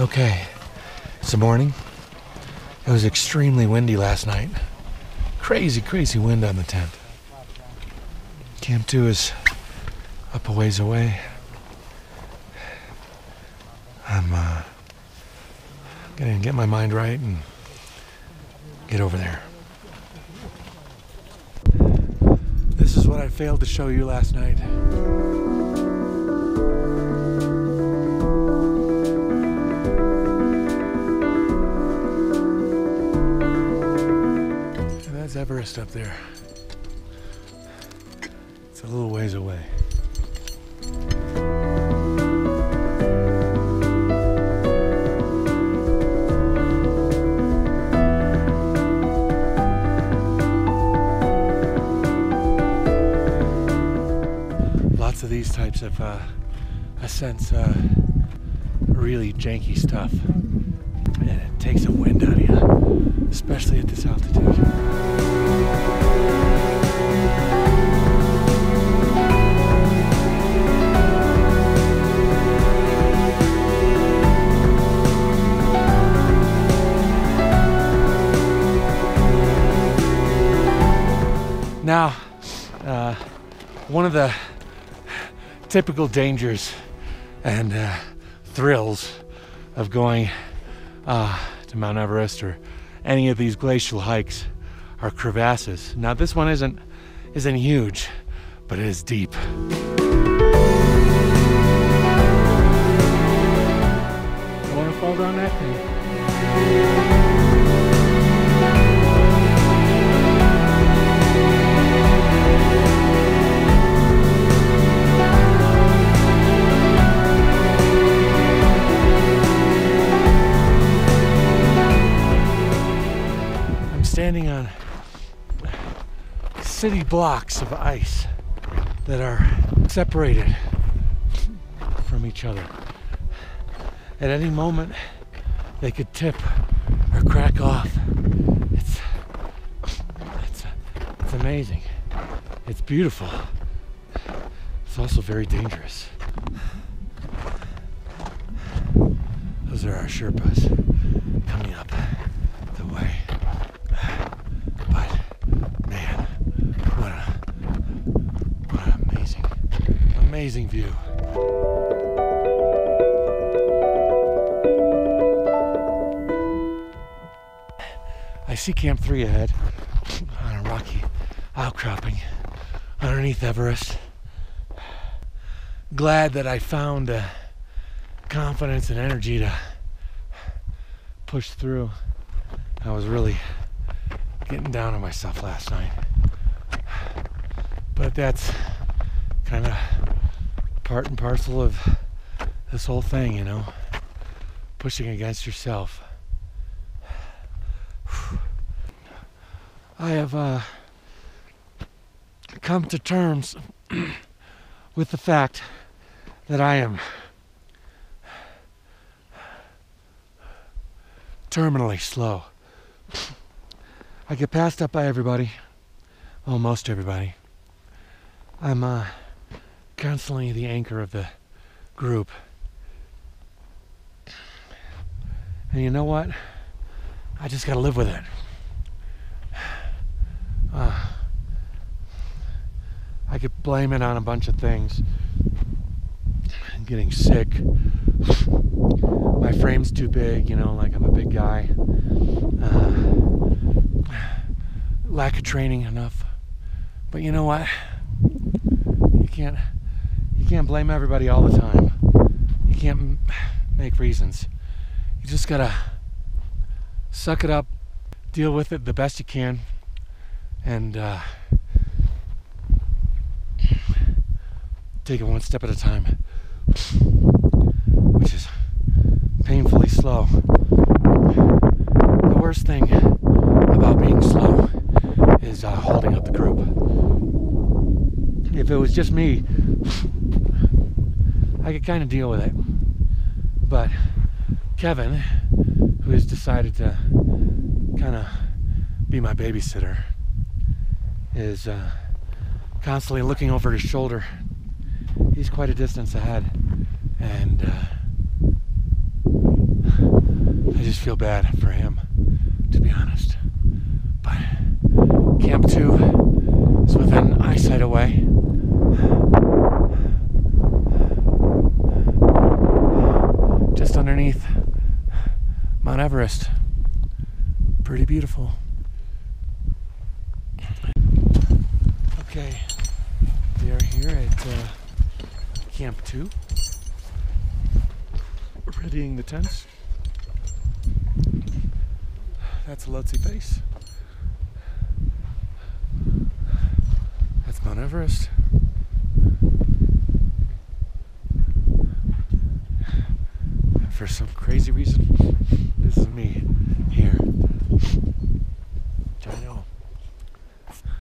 Okay, it's the morning. It was extremely windy last night. Crazy, crazy wind on the tent. Camp 2 is up a ways away. I'm uh, gonna get my mind right and get over there. This is what I failed to show you last night. Everest up there. It's a little ways away. Lots of these types of uh, ascents, uh, really janky stuff. And it takes a wind out of you, especially at this altitude. Now, uh, one of the typical dangers and uh, thrills of going uh, to Mount Everest or any of these glacial hikes are crevasses. Now, this one isn't isn't huge, but it is deep. I want to fall down that thing. Standing on city blocks of ice that are separated from each other. At any moment, they could tip or crack off. It's, it's, it's amazing. It's beautiful. It's also very dangerous. Those are our Sherpas coming up the way. But man, what a what an amazing, amazing view. I see Camp 3 ahead on a rocky outcropping underneath Everest. Glad that I found uh, confidence and energy to push through. I was really getting down on myself last night. But that's kind of part and parcel of this whole thing, you know, pushing against yourself. I have uh, come to terms with the fact that I am terminally slow. I get passed up by everybody. Well, most everybody. I'm uh, constantly the anchor of the group. And you know what? I just gotta live with it. Uh, I could blame it on a bunch of things. I'm Getting sick. My frame's too big, you know, like I'm a big guy. Uh, lack of training enough. But you know what? You can't can't blame everybody all the time. You can't make reasons. You just gotta suck it up, deal with it the best you can, and uh, take it one step at a time, which is painfully slow. The worst thing about being slow is uh, holding up the group. If it was just me, I could kind of deal with it. But Kevin, who has decided to kind of be my babysitter, is uh, constantly looking over his shoulder. He's quite a distance ahead, and uh, just feel bad for him, to be honest. But Camp 2 is within eyesight away. Just underneath Mount Everest. Pretty beautiful. Okay, we are here at uh, Camp 2. Readying the tents. That's Lhotse Face. That's Mount Everest. And for some crazy reason, this is me here.